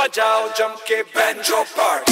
बजाओ जम के बैंजो पर